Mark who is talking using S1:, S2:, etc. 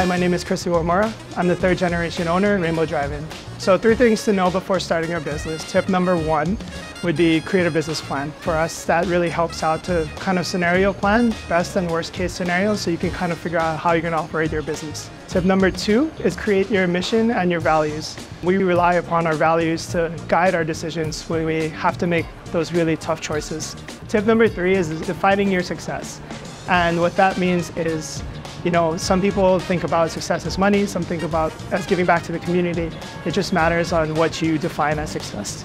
S1: Hi, my name is Chris Iwamura. I'm the third generation owner in Rainbow Drive-In. So three things to know before starting your business. Tip number one would be create a business plan. For us, that really helps out to kind of scenario plan, best and worst case scenarios, so you can kind of figure out how you're gonna operate your business. Tip number two is create your mission and your values. We rely upon our values to guide our decisions when we have to make those really tough choices. Tip number three is defining your success. And what that means is you know, some people think about success as money, some think about as giving back to the community. It just matters on what you define as success.